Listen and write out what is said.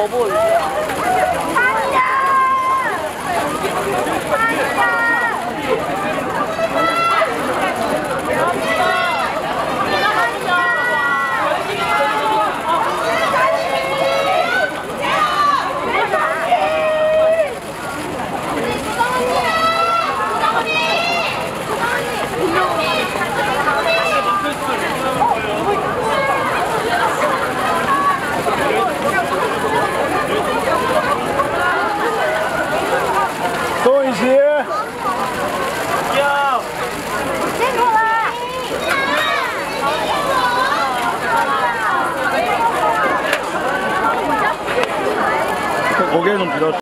跑步 고개 좀 빌어.